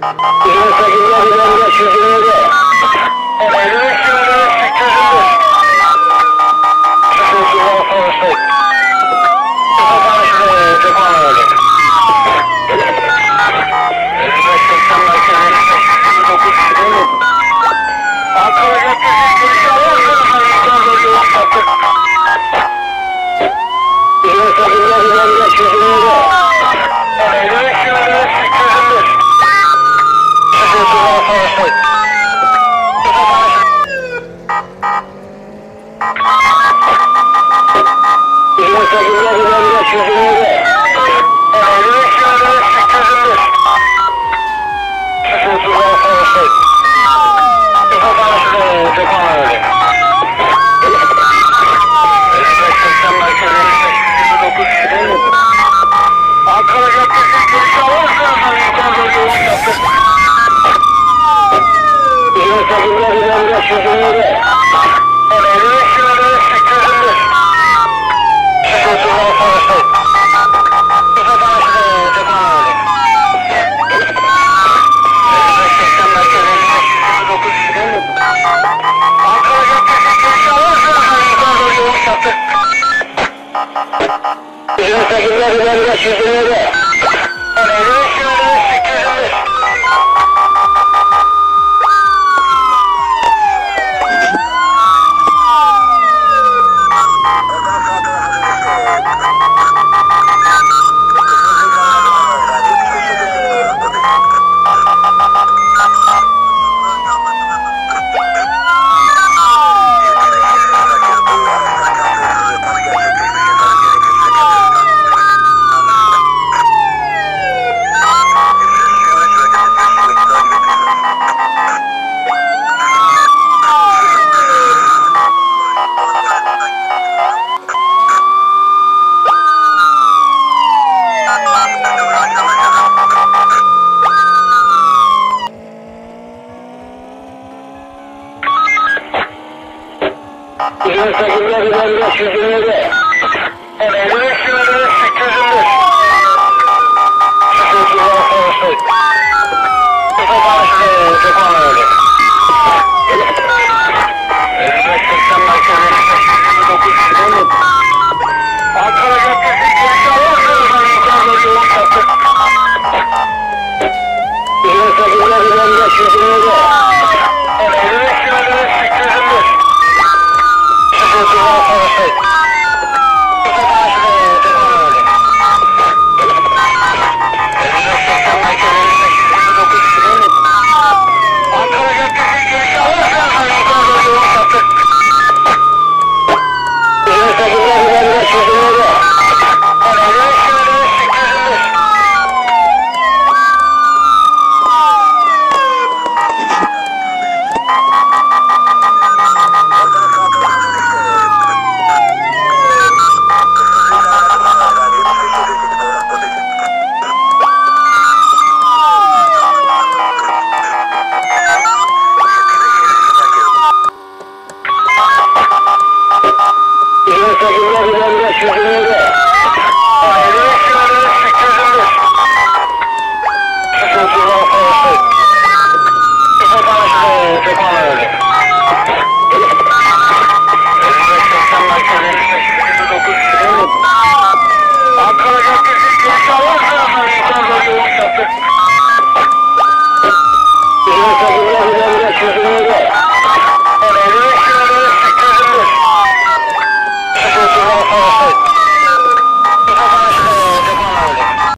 28'de 25 120'de. Evet. Sokan öyle. Ankara Caddesi girişi alır mısınız? Yukarı bölge 10 yaptı. Bizim sakınlar ileri ileri 500 ileri. Ileri. 28'de 25 yüzünde. Efendim?